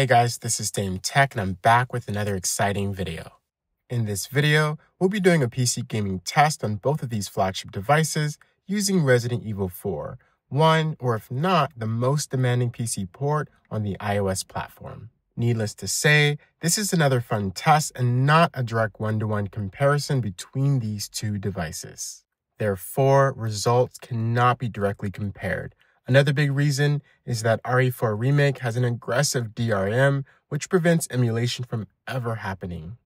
Hey guys, this is Dame Tech and I'm back with another exciting video. In this video, we'll be doing a PC gaming test on both of these flagship devices using Resident Evil 4, one or if not, the most demanding PC port on the iOS platform. Needless to say, this is another fun test and not a direct one-to-one comparison between these two devices. Therefore, results cannot be directly compared, Another big reason is that RE4 Remake has an aggressive DRM, which prevents emulation from ever happening.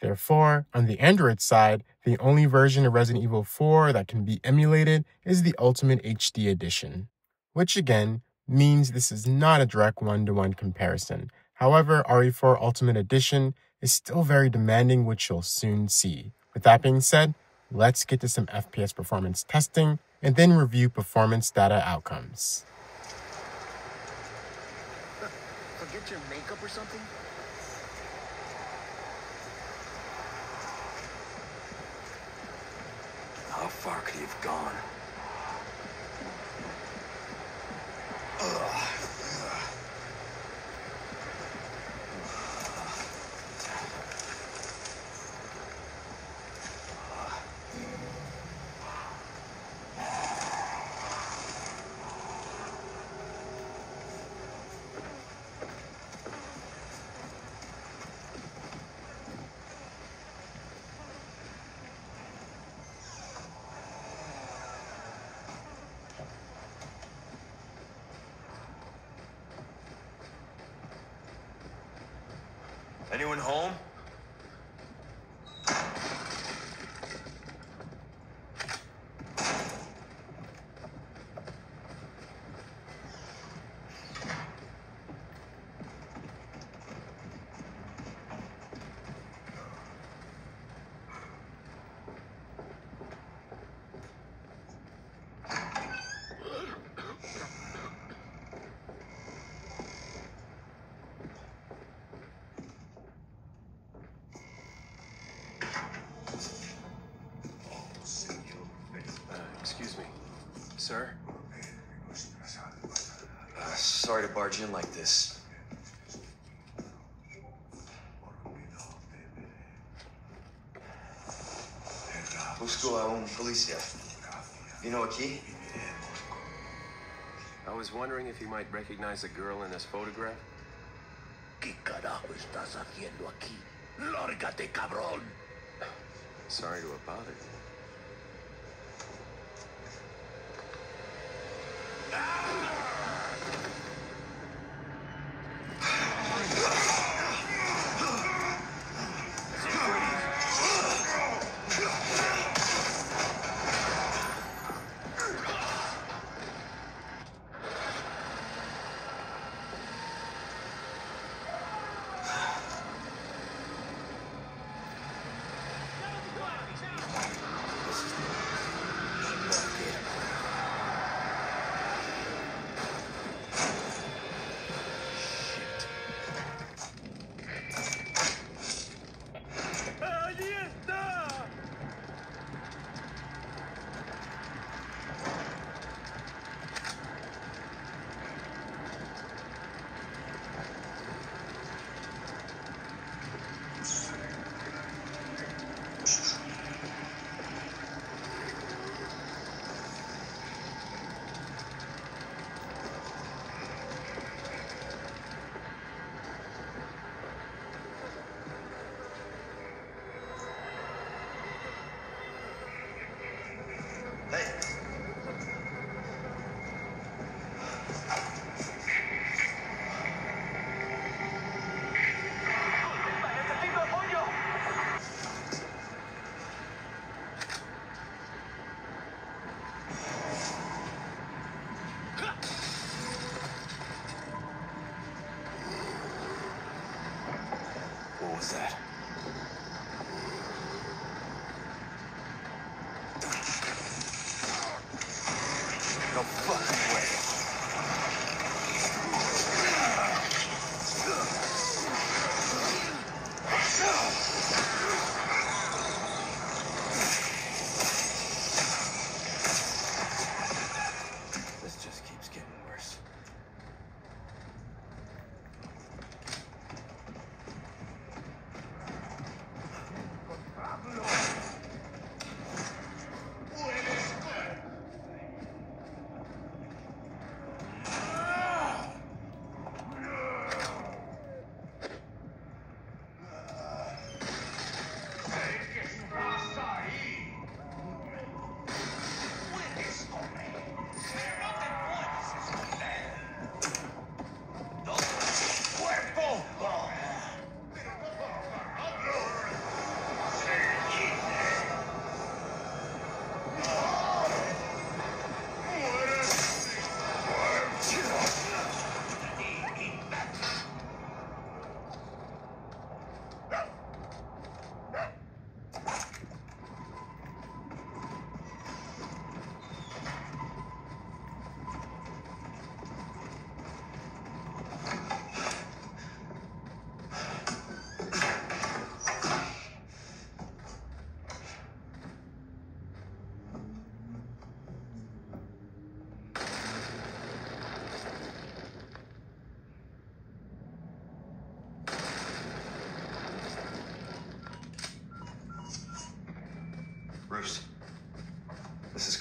Therefore, on the Android side, the only version of Resident Evil 4 that can be emulated is the Ultimate HD Edition, which again means this is not a direct one to one comparison. However, RE4 Ultimate Edition is still very demanding, which you'll soon see. With that being said, let's get to some FPS performance testing and then review performance data outcomes. Forget your makeup or something? How far could he have gone? Anyone home? Sorry to barge in like this. Busco a un policía. Vino aquí? I was wondering if you might recognize a girl in this photograph. ¿Qué carajo estás haciendo aquí? Lárgate, cabrón. Sorry to have bothered you. Hey.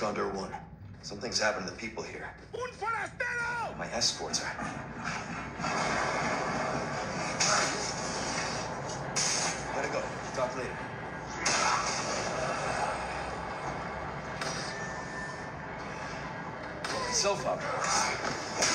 Condor 1. Something's happened to the people here. Un forastero! My escorts are. Gotta go. Talk later. Myself up.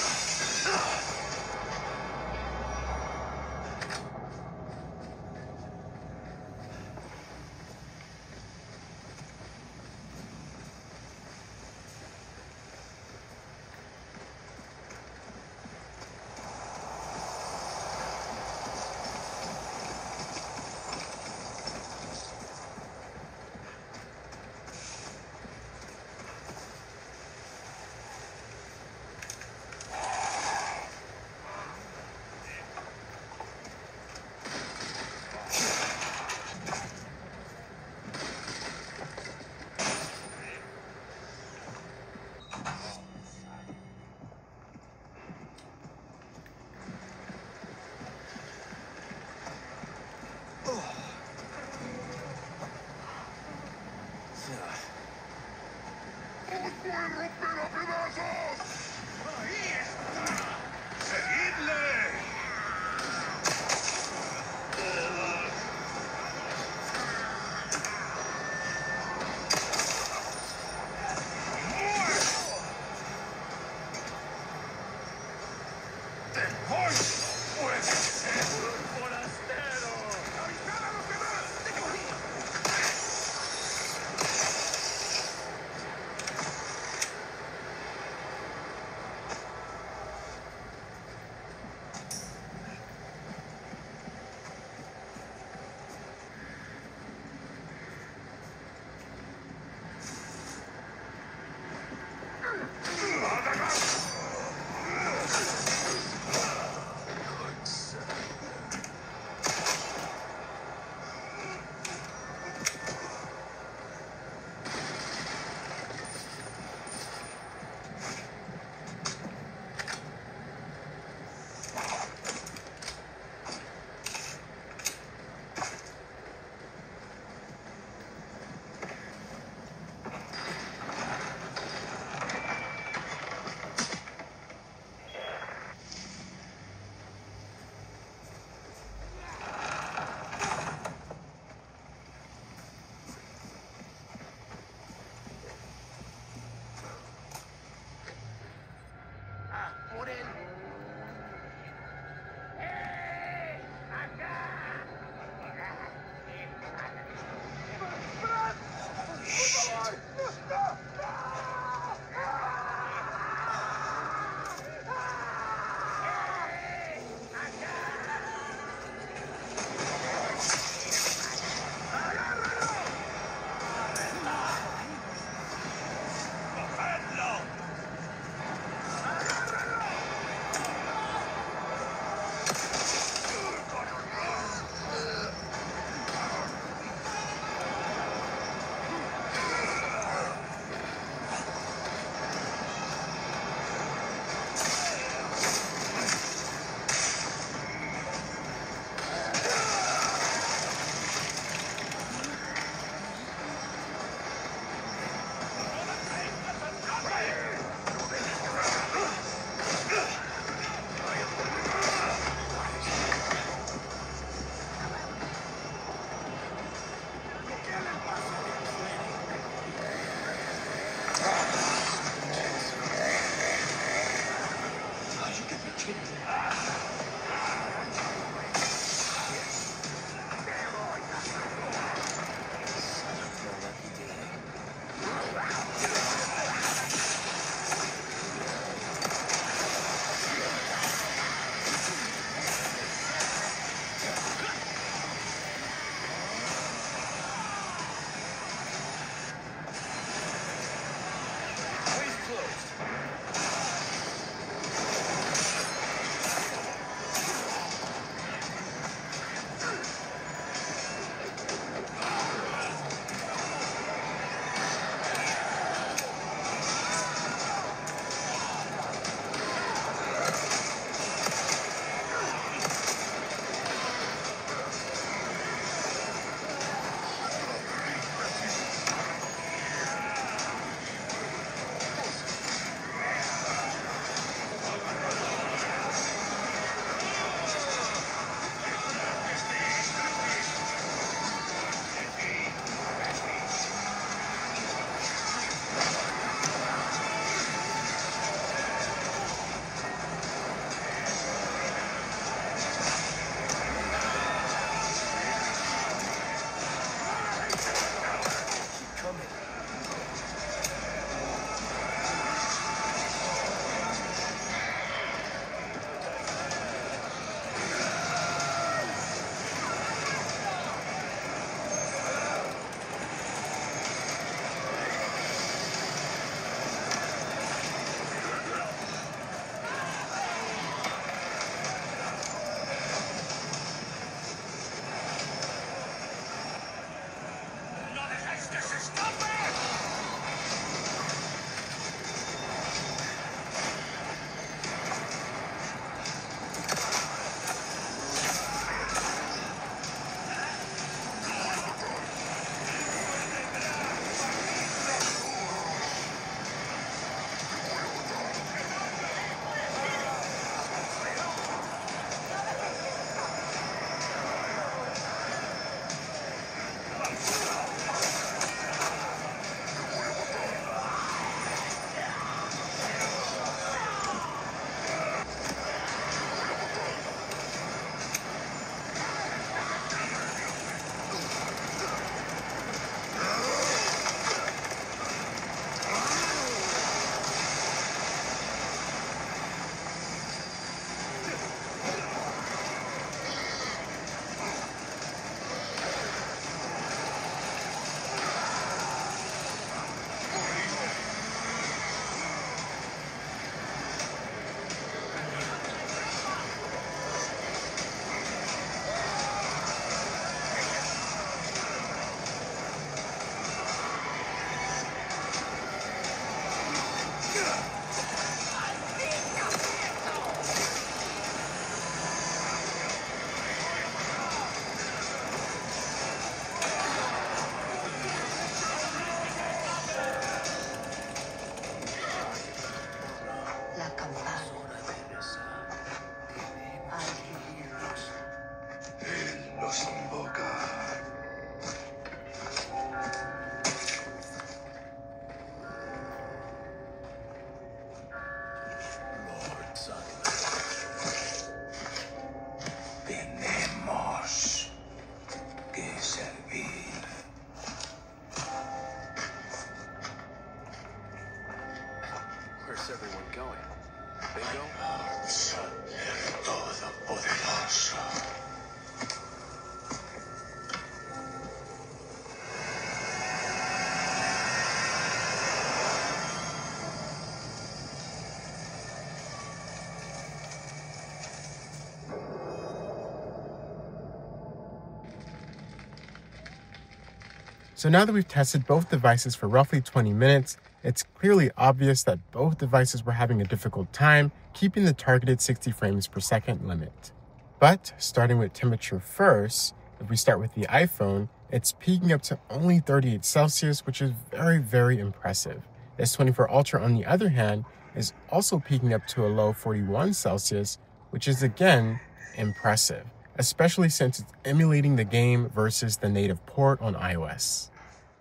So now that we've tested both devices for roughly 20 minutes, it's clearly obvious that both devices were having a difficult time keeping the targeted 60 frames per second limit. But starting with temperature first, if we start with the iPhone, it's peaking up to only 38 Celsius, which is very, very impressive. The S24 Ultra, on the other hand, is also peaking up to a low 41 Celsius, which is again impressive, especially since it's emulating the game versus the native port on iOS.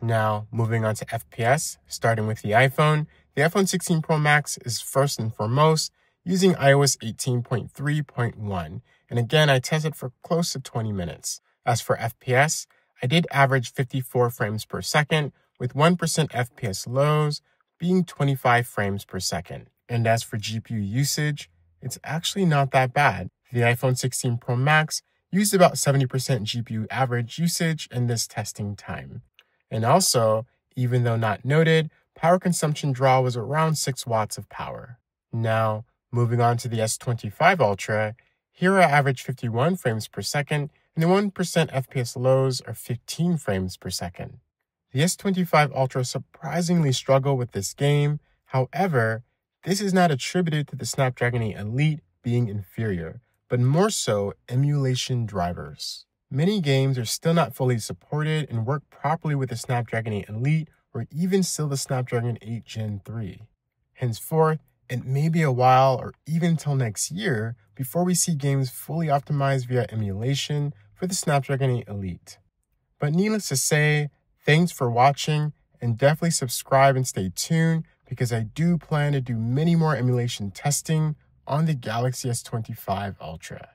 Now, moving on to FPS, starting with the iPhone, the iPhone 16 Pro Max is first and foremost using iOS 18.3.1. And again, I tested for close to 20 minutes. As for FPS, I did average 54 frames per second, with 1% FPS lows being 25 frames per second. And as for GPU usage, it's actually not that bad. The iPhone 16 Pro Max used about 70% GPU average usage in this testing time. And also, even though not noted, power consumption draw was around 6 watts of power. Now, moving on to the S25 Ultra, here I average 51 frames per second and the 1% FPS lows are 15 frames per second. The S25 Ultra surprisingly struggled with this game. However, this is not attributed to the Snapdragon 8 Elite being inferior, but more so emulation drivers. Many games are still not fully supported and work properly with the Snapdragon 8 Elite or even still the Snapdragon 8 Gen 3. Henceforth, it may be a while or even till next year before we see games fully optimized via emulation for the Snapdragon 8 Elite. But needless to say, thanks for watching and definitely subscribe and stay tuned because I do plan to do many more emulation testing on the Galaxy S25 Ultra.